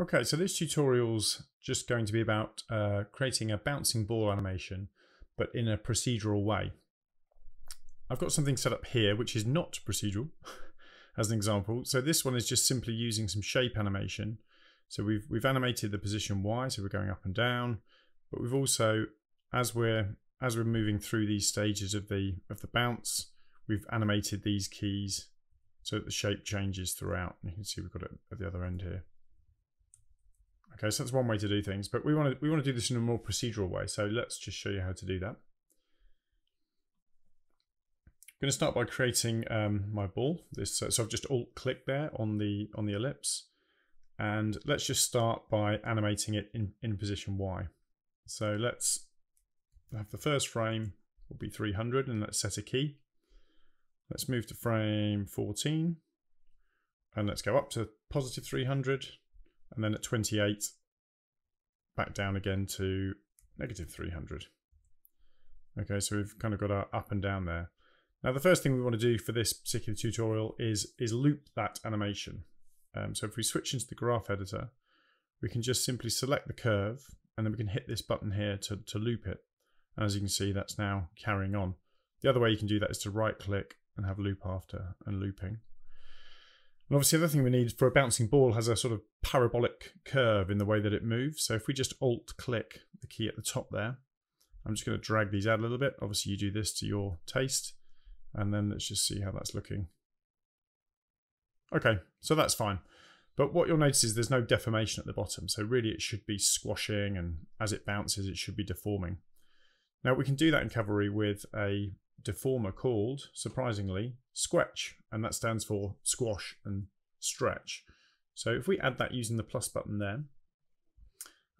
Okay, so this tutorial's just going to be about uh, creating a bouncing ball animation, but in a procedural way. I've got something set up here which is not procedural, as an example. So this one is just simply using some shape animation. So we've we've animated the position Y, so we're going up and down, but we've also, as we're as we're moving through these stages of the of the bounce, we've animated these keys so that the shape changes throughout. You can see we've got it at the other end here. Okay, so that's one way to do things, but we want to we want to do this in a more procedural way. So let's just show you how to do that. I'm going to start by creating um, my ball. This so I've just alt clicked there on the on the ellipse, and let's just start by animating it in in position Y. So let's have the first frame will be 300, and let's set a key. Let's move to frame 14, and let's go up to positive 300 and then at 28 back down again to negative 300. Okay, so we've kind of got our up and down there. Now the first thing we want to do for this particular tutorial is, is loop that animation. Um, so if we switch into the graph editor, we can just simply select the curve and then we can hit this button here to, to loop it. And as you can see, that's now carrying on. The other way you can do that is to right click and have loop after and looping. And obviously the other thing we need for a bouncing ball has a sort of parabolic curve in the way that it moves. So if we just alt click the key at the top there, I'm just going to drag these out a little bit. Obviously you do this to your taste and then let's just see how that's looking. Okay, so that's fine. But what you'll notice is there's no deformation at the bottom. So really it should be squashing and as it bounces, it should be deforming. Now we can do that in Cavalry with a deformer called, surprisingly, Squetch, and that stands for squash and stretch. So if we add that using the plus button there,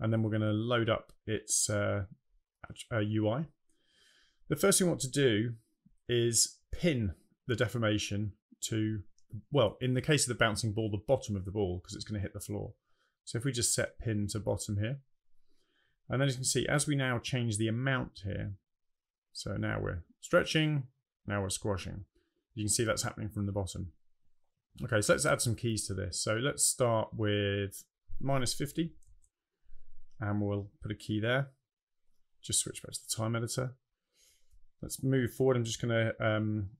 and then we're going to load up its uh, uh, UI. The first thing we want to do is pin the deformation to, well, in the case of the bouncing ball, the bottom of the ball, because it's going to hit the floor. So if we just set pin to bottom here, and then you can see as we now change the amount here, so now we're stretching, now we're squashing. You can see that's happening from the bottom. Okay, so let's add some keys to this. So let's start with minus 50 and we'll put a key there. Just switch back to the time editor. Let's move forward. I'm just going to um,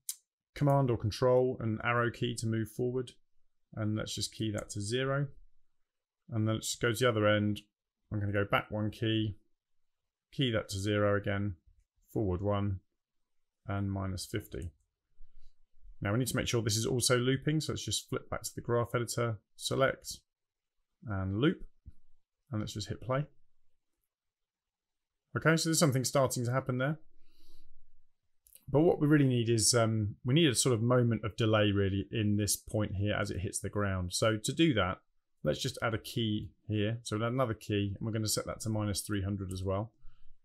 command or control an arrow key to move forward. And let's just key that to zero. And then let's go to the other end. I'm going to go back one key, key that to zero again, forward one, and minus 50. Now we need to make sure this is also looping, so let's just flip back to the graph editor, select, and loop, and let's just hit play. Okay, so there's something starting to happen there. But what we really need is, um, we need a sort of moment of delay really in this point here as it hits the ground. So to do that, let's just add a key here. So we'll add another key, and we're going to set that to minus 300 as well.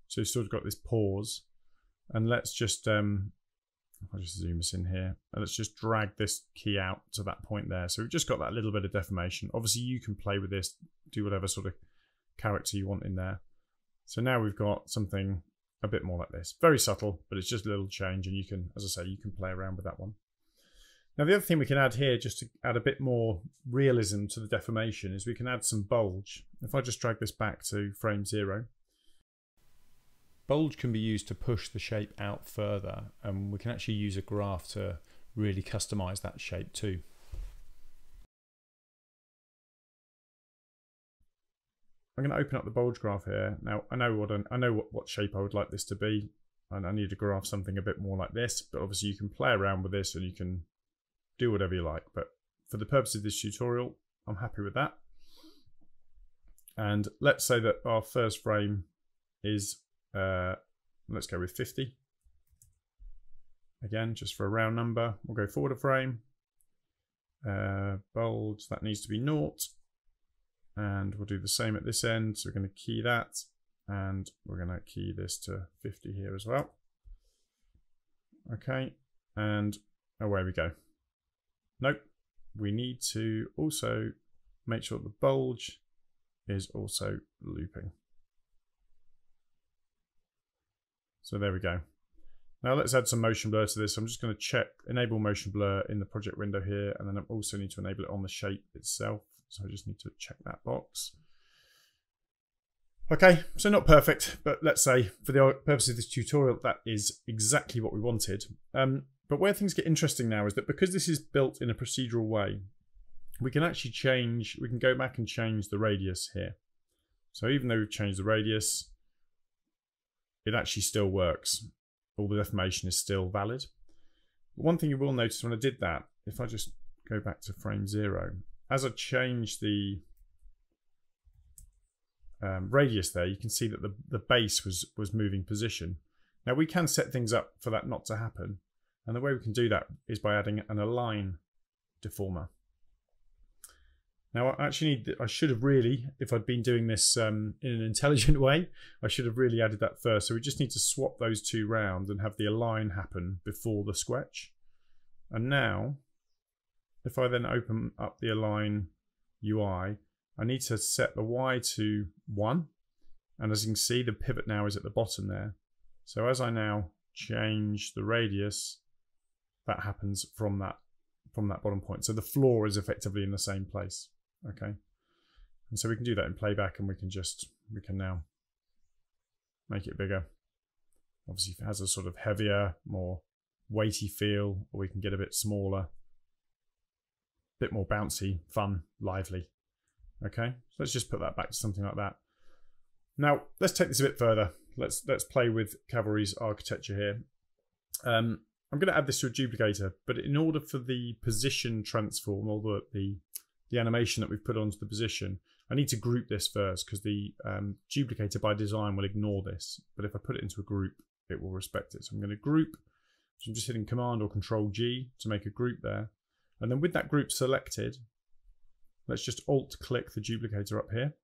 So we've sort of got this pause. And let's just, um, I'll just zoom us in here. And let's just drag this key out to that point there. So we've just got that little bit of deformation. Obviously you can play with this, do whatever sort of character you want in there. So now we've got something a bit more like this. Very subtle, but it's just a little change and you can, as I say, you can play around with that one. Now the other thing we can add here, just to add a bit more realism to the deformation, is we can add some bulge. If I just drag this back to frame zero, Bulge can be used to push the shape out further and we can actually use a graph to really customize that shape too. I'm going to open up the bulge graph here. Now I know what I know what, what shape I would like this to be and I need to graph something a bit more like this but obviously you can play around with this and you can do whatever you like but for the purpose of this tutorial I'm happy with that and let's say that our first frame is uh, let's go with 50. Again, just for a round number, we'll go forward a frame. Uh, bulge, that needs to be naught. And we'll do the same at this end. So we're going to key that. And we're going to key this to 50 here as well. Okay. And away we go. Nope. We need to also make sure the bulge is also looping. So there we go. Now let's add some motion blur to this. I'm just going to check enable motion blur in the project window here and then I also need to enable it on the shape itself. So I just need to check that box. Okay, so not perfect, but let's say for the purpose of this tutorial, that is exactly what we wanted. Um, but where things get interesting now is that because this is built in a procedural way, we can actually change, we can go back and change the radius here. So even though we've changed the radius, it actually still works. All the deformation is still valid. But one thing you will notice when I did that, if I just go back to frame zero, as I change the um, radius there, you can see that the, the base was, was moving position. Now we can set things up for that not to happen. And the way we can do that is by adding an align deformer. Now, I actually need, I should have really, if I'd been doing this um, in an intelligent way, I should have really added that first. So we just need to swap those two round and have the align happen before the squetch. And now, if I then open up the align UI, I need to set the Y to 1. And as you can see, the pivot now is at the bottom there. So as I now change the radius, that happens from that from that bottom point. So the floor is effectively in the same place. Okay. And so we can do that in playback and we can just, we can now make it bigger. Obviously it has a sort of heavier, more weighty feel, or we can get a bit smaller, a bit more bouncy, fun, lively. Okay, so let's just put that back to something like that. Now, let's take this a bit further. Let's let's play with Cavalry's architecture here. Um, I'm going to add this to a duplicator, but in order for the position transform, or the, the, the animation that we've put onto the position, I need to group this first because the um, duplicator by design will ignore this. But if I put it into a group, it will respect it. So I'm going to group. So I'm just hitting Command or Control G to make a group there. And then with that group selected, let's just Alt click the duplicator up here.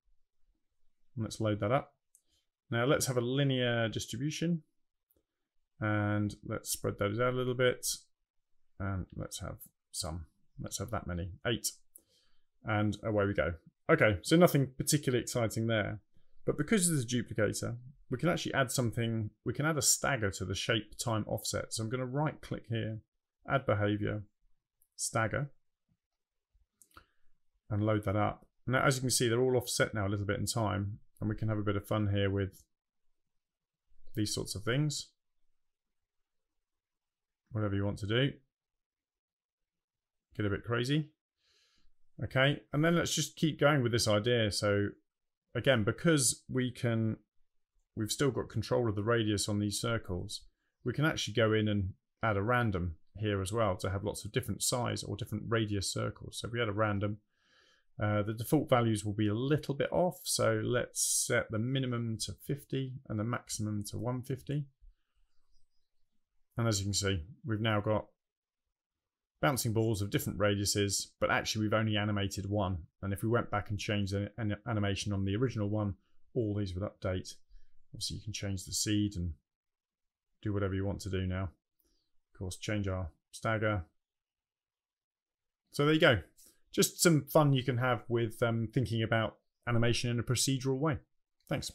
And let's load that up. Now let's have a linear distribution. And let's spread those out a little bit. And let's have some. Let's have that many. Eight. And away we go. Okay, so nothing particularly exciting there. But because this is a duplicator, we can actually add something, we can add a stagger to the shape time offset. So I'm going to right click here, add behavior, stagger, and load that up. Now, as you can see, they're all offset now a little bit in time, and we can have a bit of fun here with these sorts of things whatever you want to do. Get a bit crazy. Okay, and then let's just keep going with this idea. So again, because we can, we've still got control of the radius on these circles, we can actually go in and add a random here as well to have lots of different size or different radius circles. So if we add a random, uh, the default values will be a little bit off. So let's set the minimum to 50 and the maximum to 150. And as you can see, we've now got bouncing balls of different radiuses, but actually we've only animated one. And if we went back and changed an animation on the original one, all these would update. Obviously you can change the seed and do whatever you want to do now. Of course, change our stagger. So there you go. Just some fun you can have with um, thinking about animation in a procedural way. Thanks.